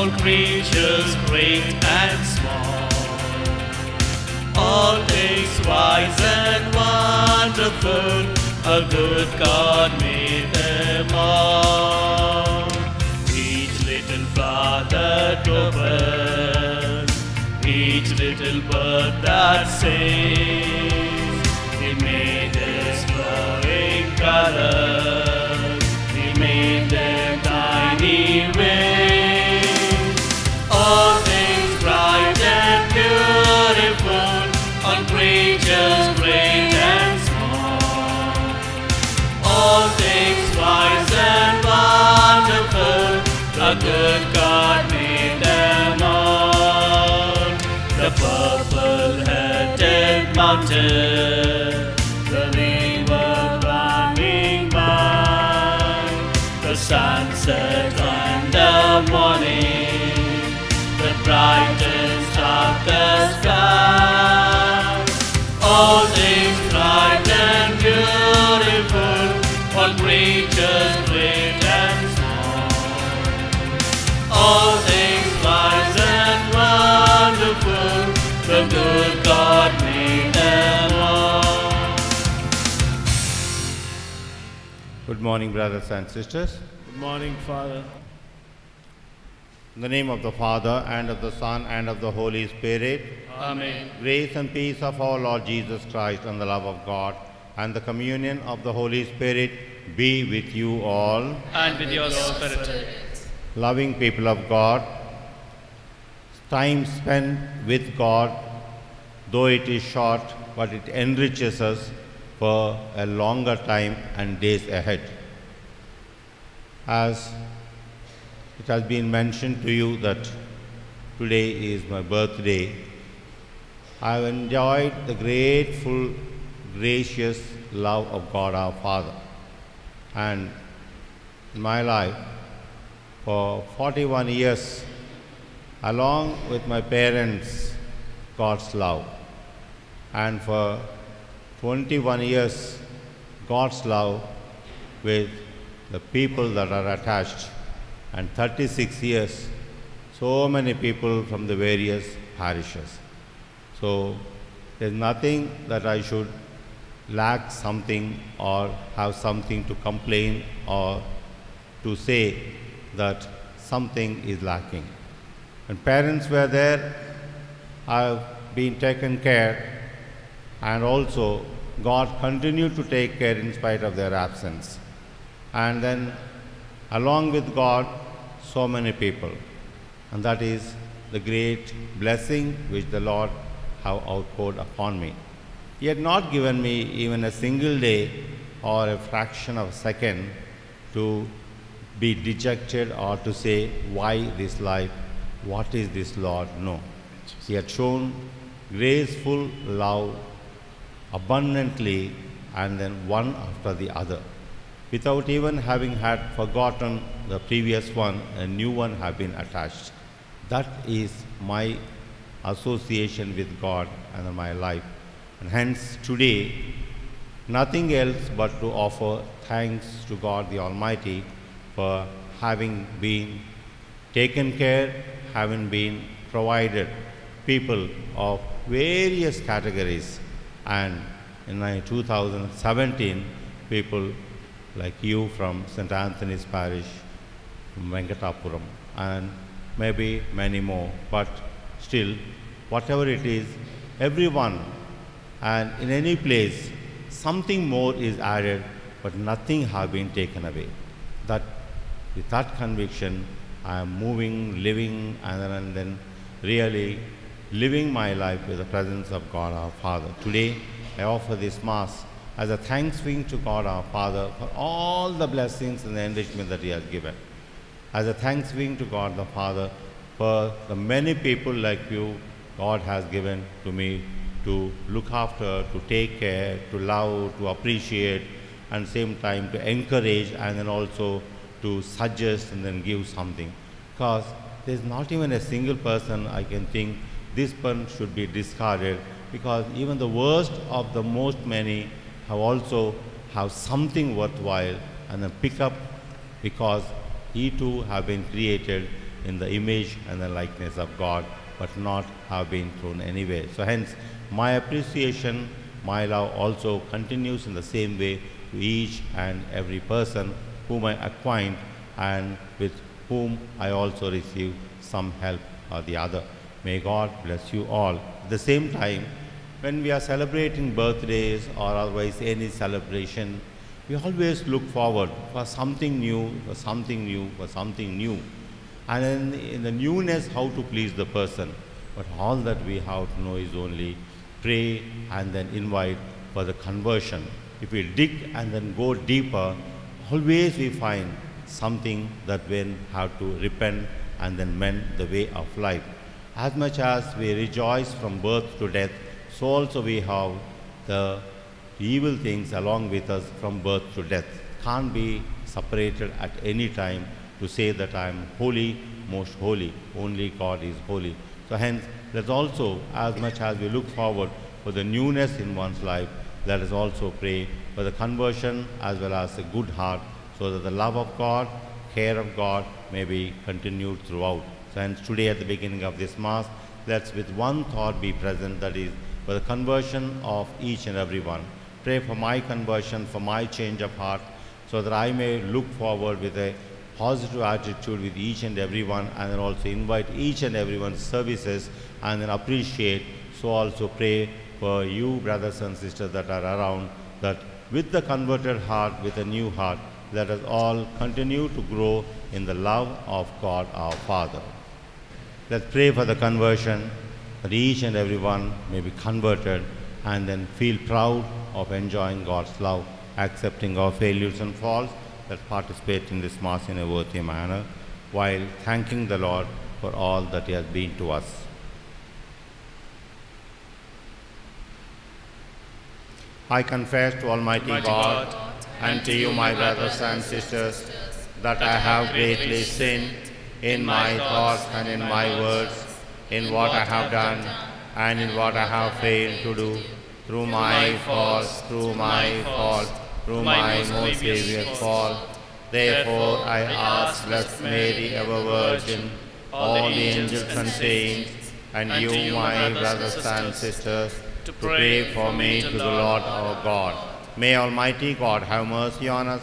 all creatures great and small. All things wise and wonderful, a good God made them all. Each little flower that opens, each little bird that sings, He made us glowing colors, the river running by, the sunset and the morning, the brightest of the sky. All things bright and beautiful, and. All things wise and wonderful, the good God Good morning, brothers and sisters. Good morning, Father. In the name of the Father, and of the Son, and of the Holy Spirit, Amen. grace and peace of our Lord Jesus Christ, and the love of God, and the communion of the Holy Spirit be with you all. And with your spirit. Loving people of God, time spent with God, though it is short, but it enriches us for a longer time and days ahead. As it has been mentioned to you that today is my birthday, I have enjoyed the grateful, gracious love of God our Father. And in my life, for 41 years, along with my parents, God's love. And for 21 years, God's love with the people that are attached. And 36 years, so many people from the various parishes. So there's nothing that I should lack something or have something to complain or to say that something is lacking. When parents were there, I've been taken care and also God continued to take care in spite of their absence. And then along with God, so many people. And that is the great blessing which the Lord have outpoured upon me. He had not given me even a single day or a fraction of a second to be dejected or to say, why this life? What is this, Lord? No. He had shown graceful love abundantly and then one after the other. Without even having had forgotten the previous one, a new one have been attached. That is my association with God and my life. And hence today, nothing else but to offer thanks to God the Almighty for having been taken care, having been provided people of various categories. And in 2017, people like you from St. Anthony's Parish, Venkatapuram, and maybe many more. But still, whatever it is, everyone and in any place, something more is added, but nothing has been taken away. That with that conviction, I am moving, living, and then, and then really living my life with the presence of God our Father. Today, I offer this Mass as a thanksgiving to God our Father for all the blessings and the enrichment that He has given. As a thanksgiving to God the Father for the many people like you God has given to me to look after, to take care, to love, to appreciate, and same time to encourage and then also to suggest and then give something. Because there's not even a single person I can think this one should be discarded because even the worst of the most many have also have something worthwhile and then pick up because he too have been created in the image and the likeness of God, but not have been thrown anywhere. So hence, my appreciation, my love also continues in the same way to each and every person whom I acquaint and with whom I also receive some help or the other. May God bless you all. At the same time, when we are celebrating birthdays or otherwise any celebration, we always look forward for something new, for something new, for something new. And in, in the newness, how to please the person. But all that we have to know is only pray and then invite for the conversion. If we dig and then go deeper, always we find something that we have to repent and then mend the way of life. As much as we rejoice from birth to death, so also we have the evil things along with us from birth to death. Can't be separated at any time to say that I am holy, most holy. Only God is holy. So hence, let's also, as much as we look forward for the newness in one's life, let us also pray for the conversion as well as a good heart, so that the love of God, care of God may be continued throughout. So hence, today at the beginning of this Mass, let's with one thought be present, that is, for the conversion of each and every one. Pray for my conversion, for my change of heart, so that I may look forward with a positive attitude with each and every one, and then also invite each and everyone's services, and then appreciate. So also pray for you, brothers and sisters that are around, that with the converted heart, with a new heart, let us all continue to grow in the love of God our Father. Let's pray for the conversion, that each and every one may be converted and then feel proud of enjoying God's love, accepting our failures and faults, that participate in this Mass in a worthy manner, while thanking the Lord for all that He has been to us. I confess to Almighty Almighty God, God, and to you, my brothers and sisters, that I have greatly sinned in my thoughts and in my words, in what I have done and in what I have failed to do, through my faults, through my fault, through my most grievous fault. Therefore I ask Blessed Mary, ever Virgin, all the angels and saints, and you, my brothers and sisters, to pray for me to the Lord our God. May Almighty God have mercy on us,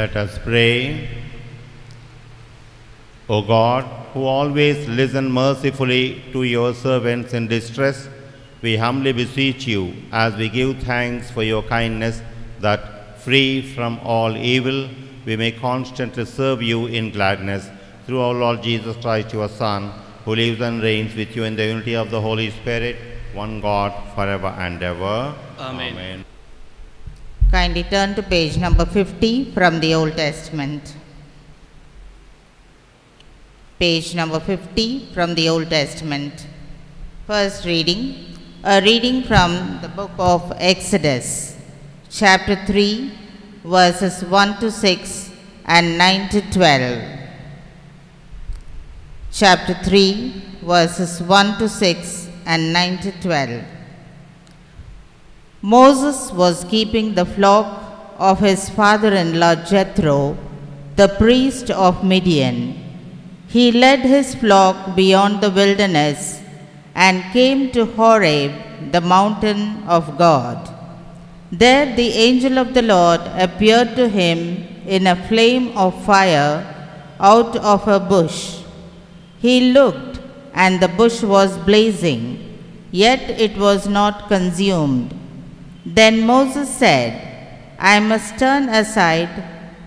let us pray. O God, who always listen mercifully to your servants in distress, we humbly beseech you as we give thanks for your kindness that, free from all evil, we may constantly serve you in gladness through our Lord Jesus Christ, your Son, who lives and reigns with you in the unity of the Holy Spirit, one God, forever and ever. Amen. Kindly turn to page number 50 from the Old Testament. Page number 50 from the Old Testament. First reading, a reading from the book of Exodus, chapter 3, verses 1 to 6 and 9 to 12. Chapter 3, verses 1 to 6 and 9 to 12. Moses was keeping the flock of his father in law Jethro, the priest of Midian. He led his flock beyond the wilderness and came to Horeb, the mountain of God. There the angel of the Lord appeared to him in a flame of fire out of a bush. He looked, and the bush was blazing, yet it was not consumed. Then Moses said, I must turn aside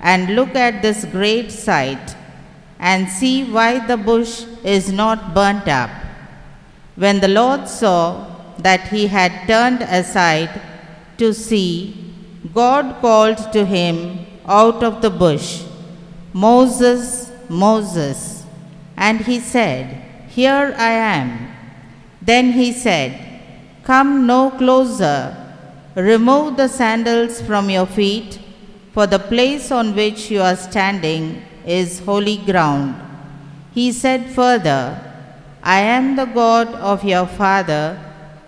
and look at this great sight and see why the bush is not burnt up. When the Lord saw that he had turned aside to see, God called to him out of the bush, Moses, Moses. And he said, Here I am. Then he said, Come no closer. Remove the sandals from your feet, for the place on which you are standing is holy ground. He said further, I am the God of your father,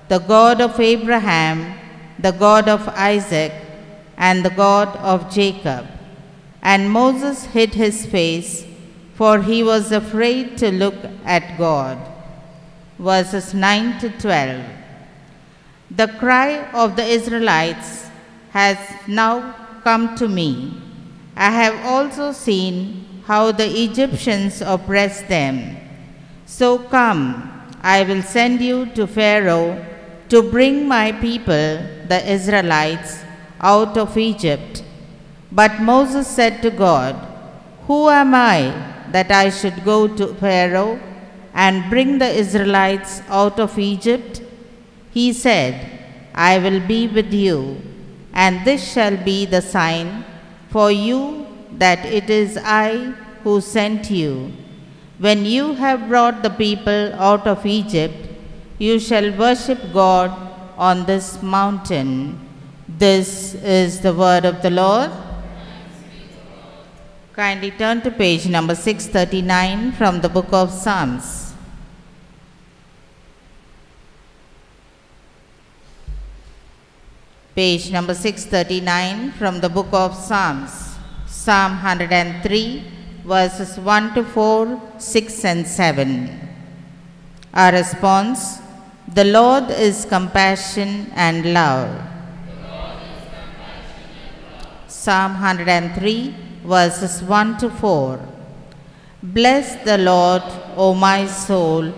the God of Abraham, the God of Isaac, and the God of Jacob. And Moses hid his face, for he was afraid to look at God. Verses 9 to 12. The cry of the Israelites has now come to me. I have also seen how the Egyptians oppress them. So come, I will send you to Pharaoh to bring my people, the Israelites, out of Egypt. But Moses said to God, Who am I that I should go to Pharaoh and bring the Israelites out of Egypt? He said, I will be with you, and this shall be the sign for you that it is I who sent you. When you have brought the people out of Egypt, you shall worship God on this mountain. This is the word of the Lord. Kindly turn to page number 639 from the book of Psalms. Page number 639 from the book of Psalms. Psalm 103, verses 1 to 4, 6 and 7. Our response The Lord is compassion and love. Psalm 103, verses 1 to 4. Bless the Lord, O my soul,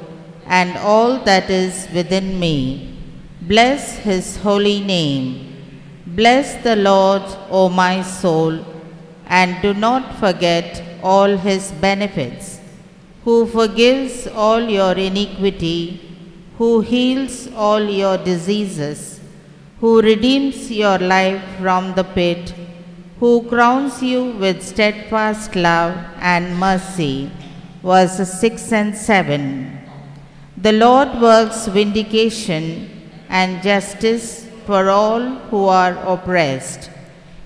and all that is within me. Bless his holy name. Bless the Lord, O my soul, and do not forget all his benefits, who forgives all your iniquity, who heals all your diseases, who redeems your life from the pit, who crowns you with steadfast love and mercy. Verses 6 and 7. The Lord works vindication and justice for all who are oppressed.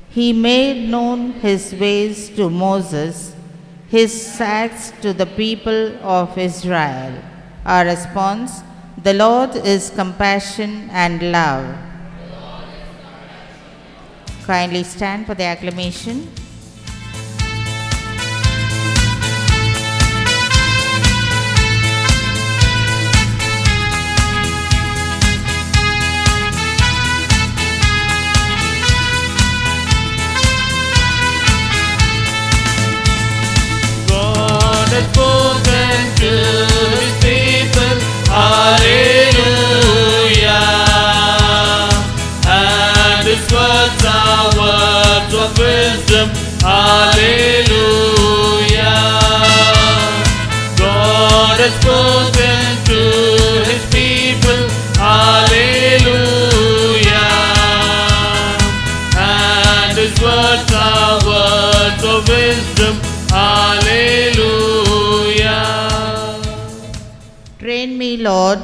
He made known his ways to Moses, his acts to the people of Israel. Our response The Lord is compassion and love. Kindly stand for the acclamation. Of wisdom. Hallelujah. God has spoken to his people. Hallelujah. And his words are words of wisdom. Hallelujah. Train me, Lord,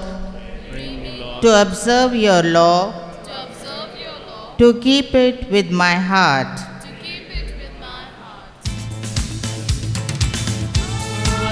to observe your law, to observe your law, to keep it with my heart.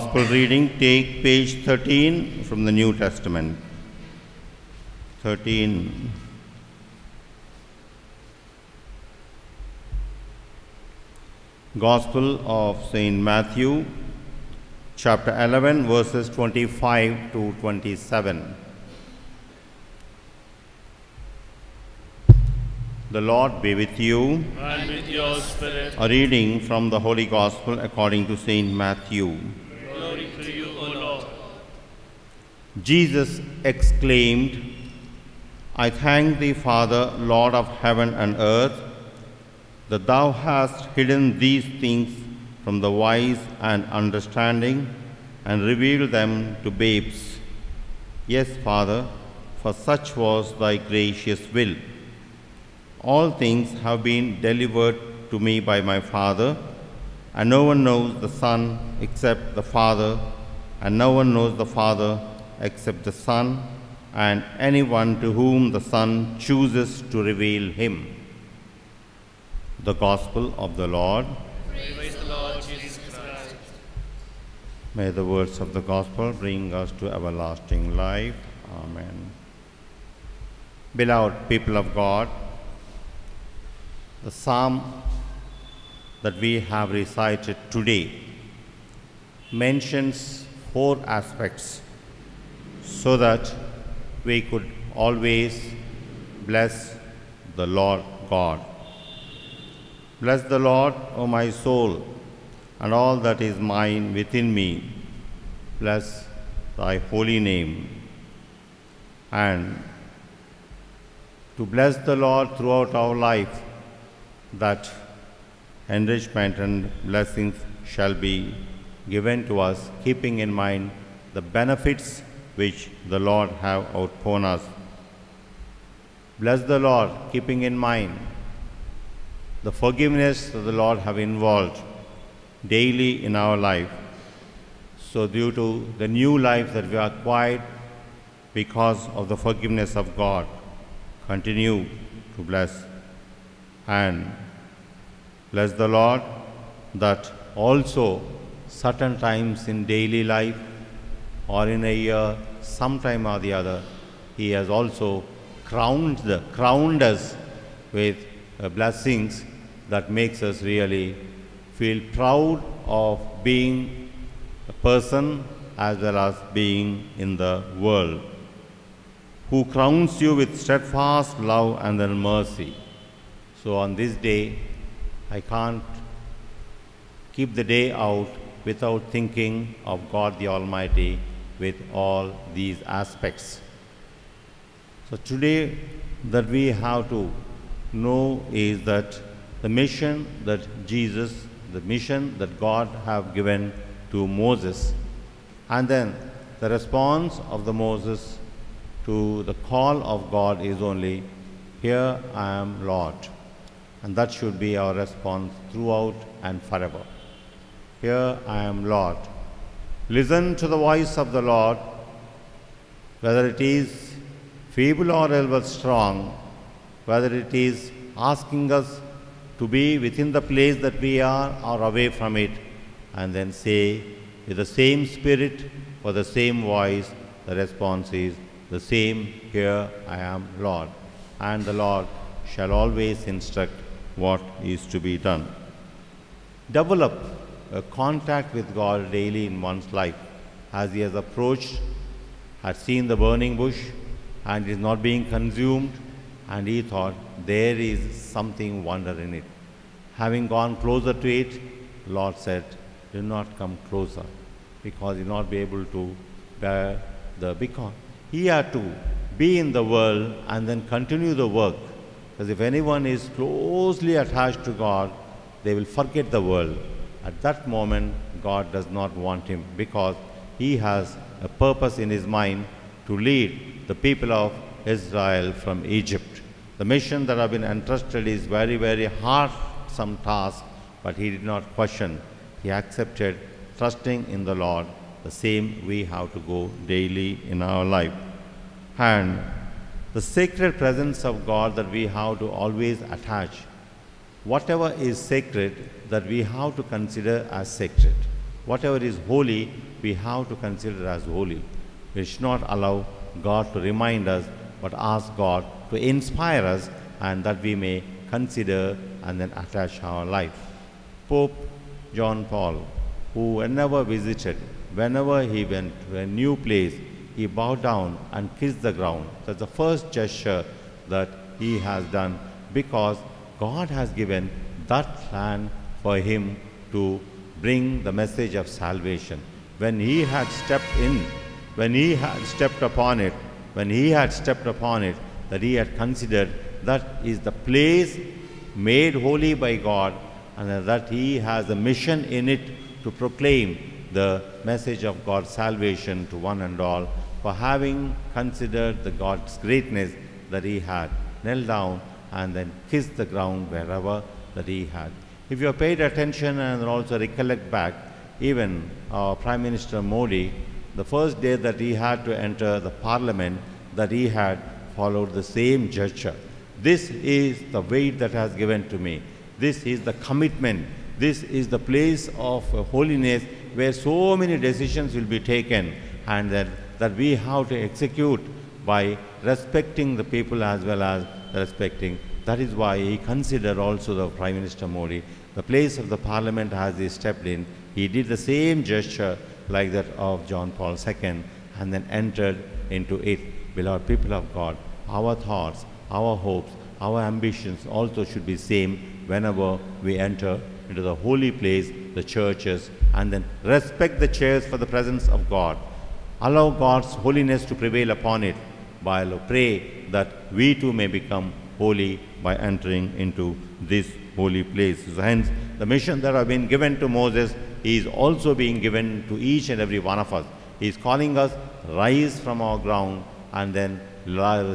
Gospel reading, take page 13 from the New Testament. 13. Gospel of St. Matthew, chapter 11, verses 25 to 27. The Lord be with you. And with your spirit, A reading from the Holy Gospel according to St. Matthew. glory to you, O Lord. Jesus exclaimed, I thank thee, Father, Lord of heaven and earth, that thou hast hidden these things from the wise and understanding and revealed them to babes. Yes, Father, for such was thy gracious will. All things have been delivered to me by my Father, and no one knows the Son except the Father, and no one knows the Father except the Son, and anyone to whom the Son chooses to reveal him. The Gospel of the Lord. Praise the Lord Jesus Christ. May the words of the Gospel bring us to everlasting life. Amen. Beloved people of God, the psalm that we have recited today mentions four aspects so that we could always bless the Lord God. Bless the Lord, O my soul, and all that is mine within me. Bless thy holy name. And to bless the Lord throughout our life, that enrichment and blessings shall be given to us, keeping in mind the benefits which the Lord have outpoured us. Bless the Lord, keeping in mind the forgiveness that the Lord have involved daily in our life. So due to the new life that we acquired because of the forgiveness of God, continue to bless and bless the Lord that also certain times in daily life or in a year, sometime or the other, He has also crowned, the, crowned us with uh, blessings that makes us really feel proud of being a person as well as being in the world. Who crowns you with steadfast love and then mercy. So on this day, I can't keep the day out without thinking of God the Almighty with all these aspects. So today that we have to know is that the mission that Jesus, the mission that God have given to Moses, and then the response of the Moses to the call of God is only, Here I am, Lord. And that should be our response throughout and forever. Here I am, Lord. Listen to the voice of the Lord, whether it is feeble or ever strong, whether it is asking us to be within the place that we are or away from it, and then say with the same spirit or the same voice, the response is the same, Here I am, Lord. And the Lord shall always instruct what is to be done. Develop a contact with God daily in one's life as he has approached, had seen the burning bush, and is not being consumed, and he thought there is something wonder in it. Having gone closer to it, Lord said, Do not come closer, because you'll not be able to bear the because he had to be in the world and then continue the work. Because if anyone is closely attached to God, they will forget the world. At that moment, God does not want him because he has a purpose in his mind to lead the people of Israel from Egypt. The mission that have been entrusted is very, very hard, some task, but he did not question. He accepted, trusting in the Lord. The same we have to go daily in our life. And the sacred presence of God that we have to always attach. Whatever is sacred, that we have to consider as sacred. whatever is holy, we have to consider as holy. We should not allow God to remind us, but ask God to inspire us and that we may consider and then attach our life. Pope John Paul, who whenever visited, whenever he went to a new place, he bowed down and kissed the ground. That's the first gesture that he has done because God has given that land for him to bring the message of salvation. When he had stepped in, when he had stepped upon it, when he had stepped upon it, that he had considered that is the place made holy by God and that he has a mission in it to proclaim the message of God's salvation to one and all for having considered the God's greatness that he had knelt down and then kissed the ground wherever that he had. If you have paid attention and also recollect back, even our Prime Minister Modi, the first day that he had to enter the parliament, that he had followed the same gesture. This is the weight that has given to me. This is the commitment. This is the place of holiness where so many decisions will be taken and that, that we have to execute by respecting the people as well as respecting. That is why he considered also the Prime Minister Modi, the place of the parliament as he stepped in, he did the same gesture like that of John Paul II and then entered into it. Beloved people of God, our thoughts, our hopes, our ambitions also should be same whenever we enter into the holy place, the churches, and then respect the chairs for the presence of God. Allow God's holiness to prevail upon it while pray that we too may become holy by entering into this holy place. So hence, the mission that have been given to Moses is also being given to each and every one of us. He is calling us rise from our ground and then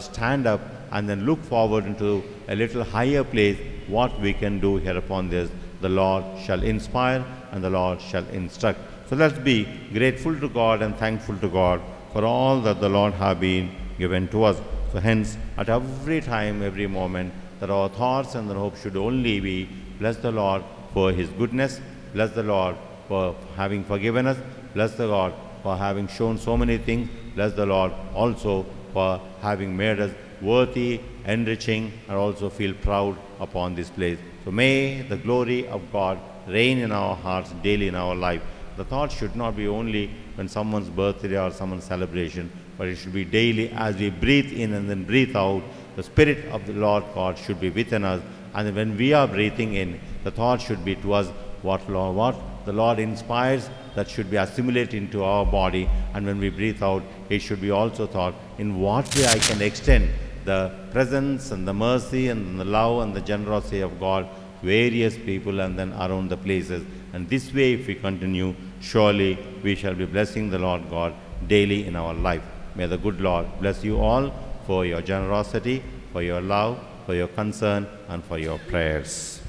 stand up and then look forward into a little higher place what we can do here upon this. The Lord shall inspire and the Lord shall instruct. So let's be grateful to God and thankful to God for all that the Lord have been given to us. So hence, at every time, every moment, that our thoughts and our hope should only be bless the Lord for his goodness, bless the Lord for having forgiven us, bless the Lord for having shown so many things, bless the Lord also for having made us worthy, enriching, and also feel proud upon this place. So may the glory of God reign in our hearts daily in our life. The thought should not be only when someone's birthday or someone's celebration, but it should be daily as we breathe in and then breathe out. The Spirit of the Lord God should be within us. And when we are breathing in, the thought should be to us what, Lord, what the Lord inspires that should be assimilated into our body. And when we breathe out, it should be also thought in what way I can extend the presence and the mercy and the love and the generosity of God various people and then around the places. And this way, if we continue, surely we shall be blessing the Lord God daily in our life. May the good Lord bless you all for your generosity, for your love, for your concern, and for your prayers.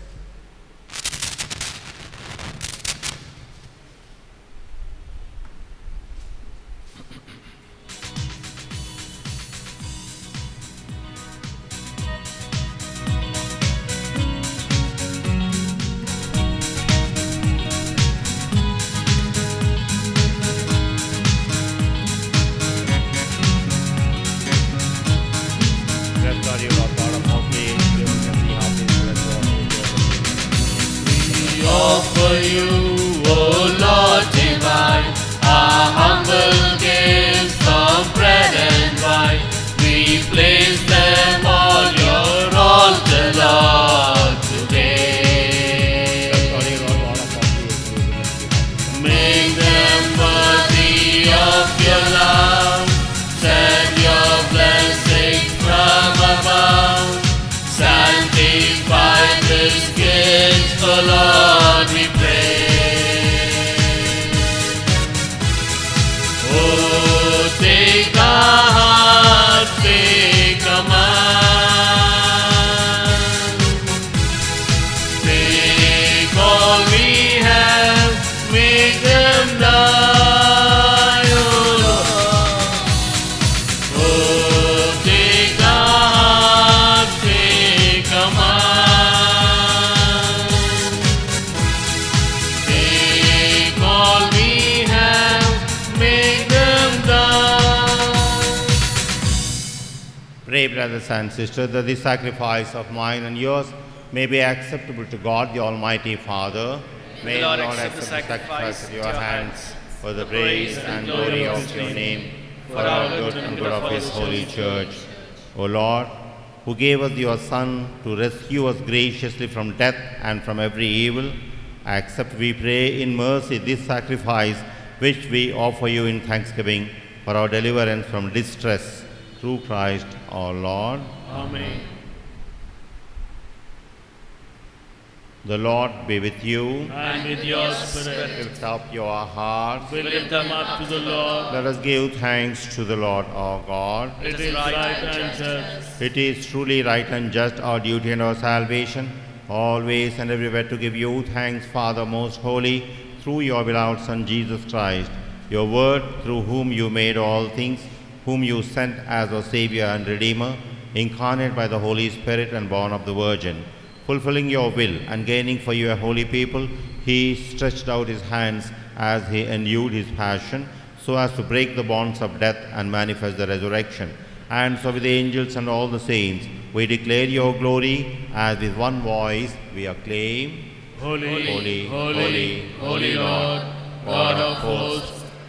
O Lord, brothers and sisters, that this sacrifice of mine and yours may be acceptable to God, the Almighty Father. May the Lord accept the sacrifice at your hands for the praise and glory of your name, for our good and good of his holy church. O Lord, who gave us your Son to rescue us graciously from death and from every evil, accept, we pray, in mercy this sacrifice which we offer you in thanksgiving for our deliverance from distress through Christ our Lord. Amen. The Lord be with you. And with your spirit, Lift up your hearts. we lift them up to the Lord. Let us give thanks to the Lord our God. It is right and just. It is truly right and just our duty and our salvation, always and everywhere to give you thanks, Father most holy, through your beloved Son Jesus Christ, your word through whom you made all things, whom you sent as our Savior and Redeemer, incarnate by the Holy Spirit and born of the Virgin. Fulfilling your will and gaining for you a holy people, he stretched out his hands as he endured his passion, so as to break the bonds of death and manifest the resurrection. And so with the angels and all the saints, we declare your glory as with one voice we acclaim. Holy, Holy, holy, holy Lord, God of hosts,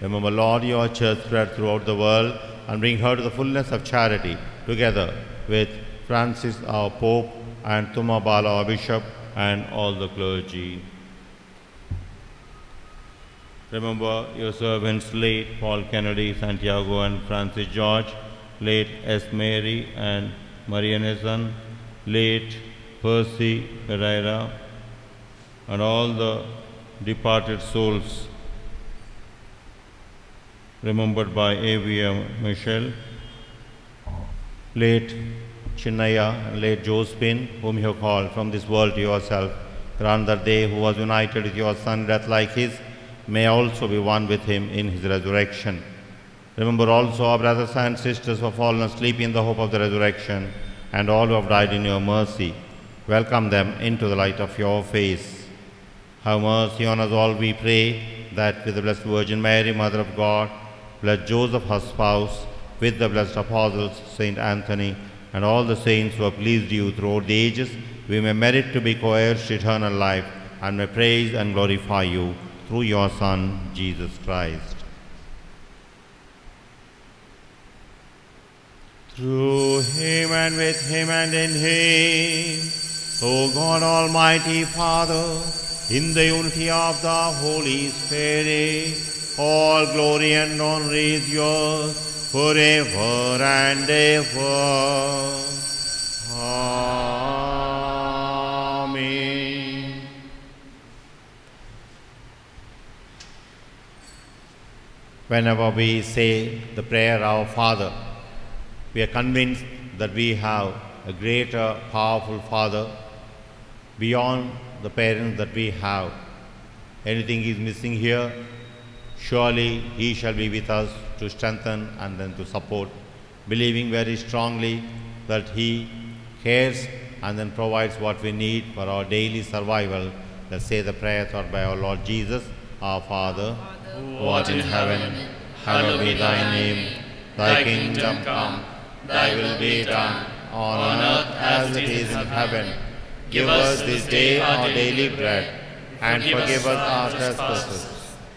Remember, Lord, your church spread throughout the world and bring her to the fullness of charity, together with Francis, our Pope, and Thumma Bala, our Bishop, and all the clergy. Remember your servants, late Paul Kennedy, Santiago, and Francis George, late S. Mary and Marianezan, late Percy Pereira, and all the departed souls remembered by A.V.M. Michel, late Chinnaya, late Josephine, whom you called from this world to yourself. Grant they who was united with your Son, death like his, may also be one with him in his resurrection. Remember also our brothers and sisters who have fallen asleep in the hope of the resurrection, and all who have died in your mercy. Welcome them into the light of your face. Have mercy on us all, we pray, that with the Blessed Virgin Mary, Mother of God, blessed Joseph, her spouse, with the blessed apostles, Saint Anthony, and all the saints who have pleased you throughout the ages, we may merit to be to eternal life, and may praise and glorify you through your Son, Jesus Christ. Through him and with him and in him, O God Almighty Father, in the unity of the Holy Spirit. All glory and honor is yours forever and ever. Amen. Whenever we say the prayer, Our Father, we are convinced that we have a greater, powerful Father beyond the parents that we have. Anything is missing here, surely He shall be with us to strengthen and then to support, believing very strongly that He cares and then provides what we need for our daily survival. Let's say the prayer taught by our Lord Jesus, our Father, who art in heaven, hallowed be thy name. Thy kingdom come, thy will be done, on earth as it is in heaven. Give us this day our daily bread, and forgive us our trespasses,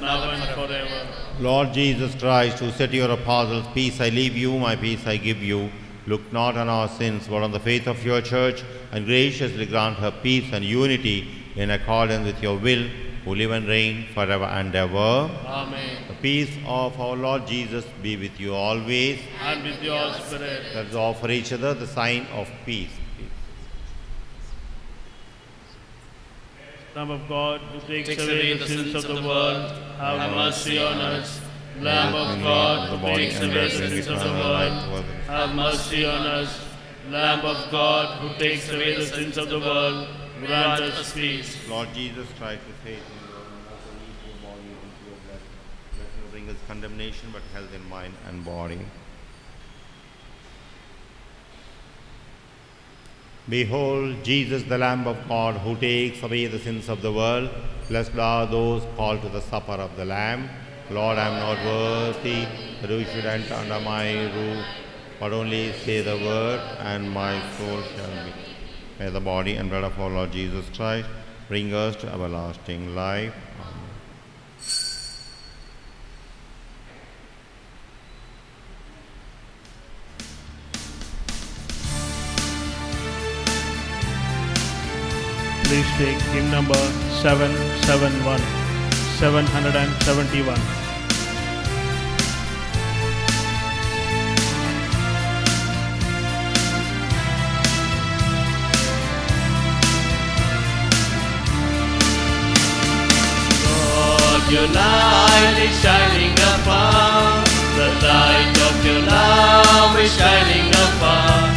now and forever. Lord Jesus Christ, who said to your apostles, Peace I leave you, my peace I give you, look not on our sins, but on the faith of your church, and graciously grant her peace and unity in accordance with your will, who live and reign forever and ever. Amen. The peace of our Lord Jesus be with you always. And with your spirit. Let us offer each other the sign of peace. Lamb of God, who takes, away the sins of the world, have mercy on us. Lamb of God, who takes away the sins of the world, have mercy on us. Lamb of God, who takes away the sins of the world, grant us peace. Lord Jesus Christ, who says in your word, "Not only eat your body and your blood, let not bring us condemnation, but health in mind and body. Behold, Jesus, the Lamb of God, who takes away the sins of the world. Blessed are those called to the supper of the Lamb. Lord, I am not worthy that you should enter under my roof, but only say the word, and my soul shall be. May the body and blood of our Lord Jesus Christ bring us to everlasting life. Please take hymn number 771. 771. Lord, your light is shining afar. The light of your love is shining afar,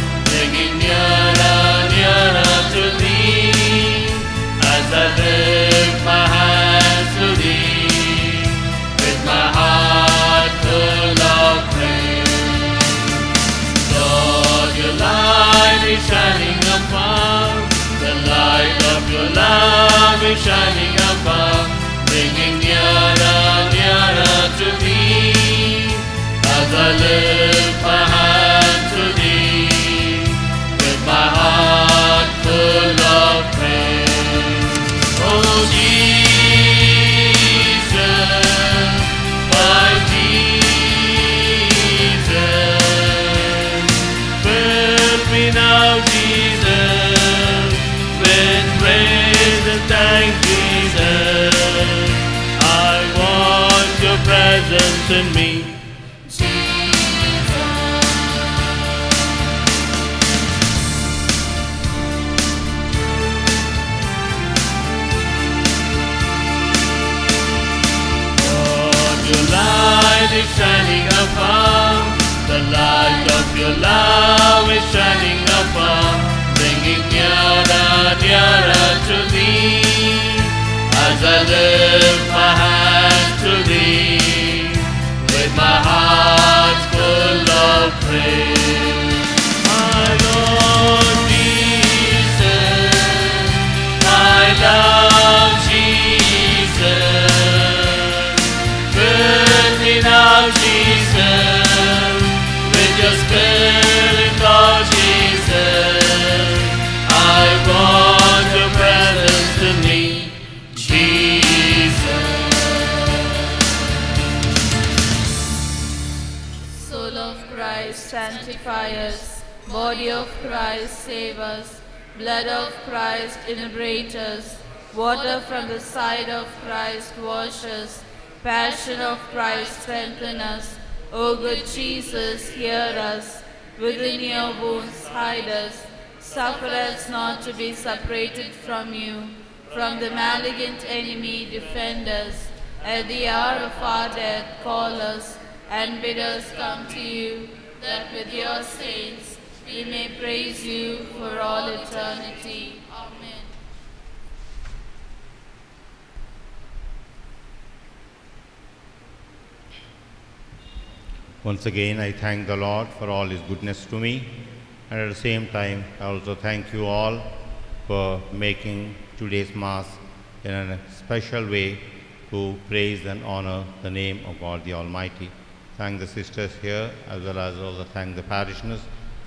shining afar. The light of your love is shining afar, bringing nearer, nearer to thee. As I lift my love is shining afar, bringing nearer, nearer to thee. As I lift my hand to thee, with my heart full of praise. Of Christ, save us. Blood of Christ, inebriate us. Water from the side of Christ, wash us. Passion of Christ, strengthen us. O good Jesus, hear us. Within your wounds, hide us. Suffer us not to be separated from you. From the malignant enemy, defend us. At the hour of our death, call us and bid us come to you, that with your saints we may praise you for all eternity. Amen. Once again, I thank the Lord for all His goodness to me, and at the same time, I also thank you all for making today's Mass in a special way to praise and honor the name of God the Almighty. Thank the sisters here, as well as also thank the parishioners,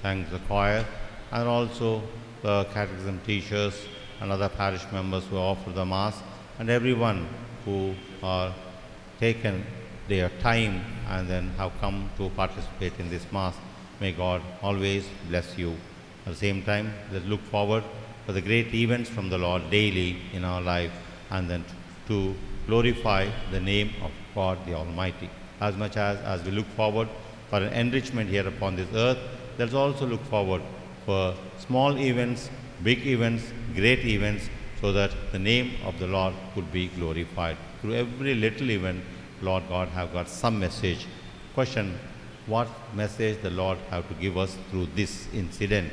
thank the choir, and also the catechism teachers and other parish members who offer the Mass, and everyone who are taken their time and then have come to participate in this Mass. May God always bless you. At the same time, let's look forward for the great events from the Lord daily in our life and then to glorify the name of God the Almighty. As much as, as we look forward for an enrichment here upon this earth, let's also look forward for small events, big events, great events, so that the name of the Lord could be glorified. Through every little event, Lord God have got some message. Question, what message the Lord have to give us through this incident?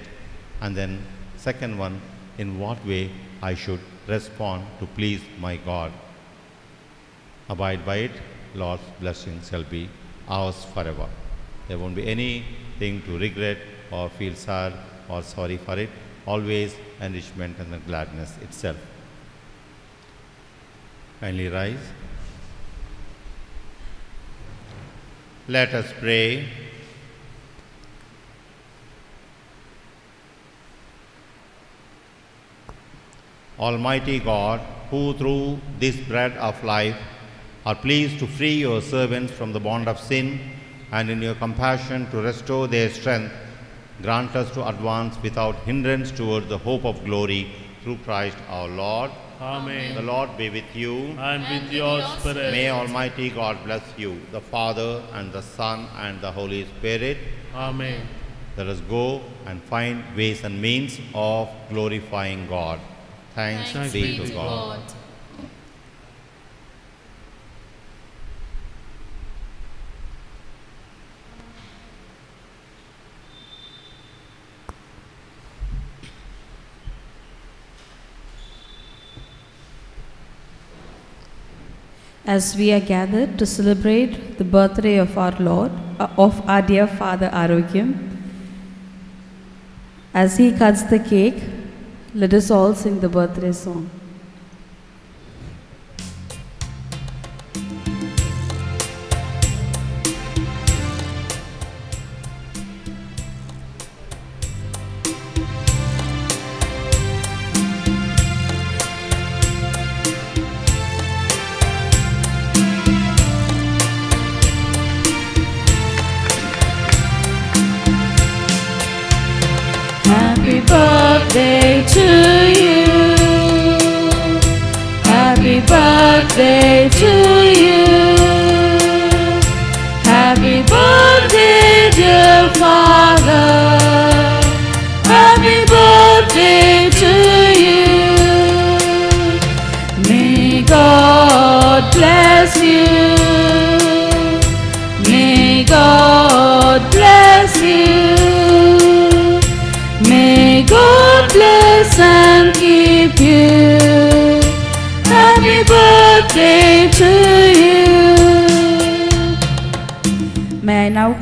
And then second one, in what way I should respond to please my God. Abide by it, Lord's blessing shall be ours forever. There won't be anything to regret or feel sad or sorry for it. Always enrichment and the gladness itself. Kindly rise. Let us pray. Almighty God, who through this bread of life are pleased to free your servants from the bond of sin and in your compassion to restore their strength, grant us to advance without hindrance towards the hope of glory through Christ our Lord. Amen. The Lord be with you. And with your spirit. May Almighty God bless you, the Father and the Son and the Holy Spirit. Amen. Let us go and find ways and means of glorifying God. Thanks, Thanks be be to to God. As we are gathered to celebrate the birthday of our Lord, uh, of our dear Father Arogyam, as he cuts the cake, let us all sing the birthday song. Birthday to you. Happy birthday, dear Father. Happy birthday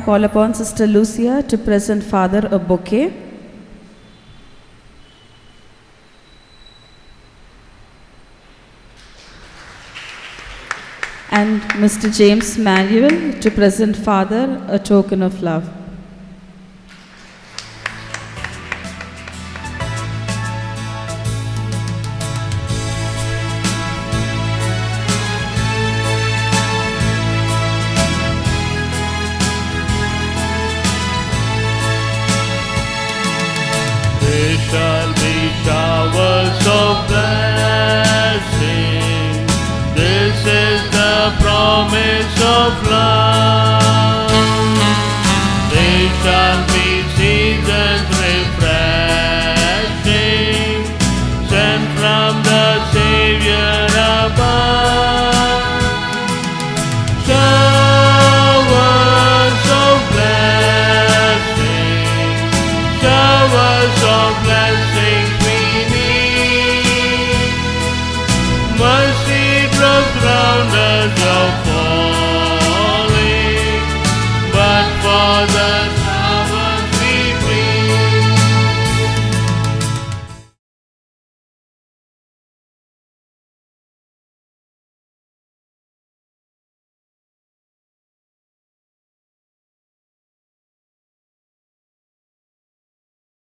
Call upon Sister Lucia to present Father a bouquet. And Mr. James Manuel to present Father a token of love. Blessing. This is the promise of love. They shall be seasons refreshing, sent from the Savior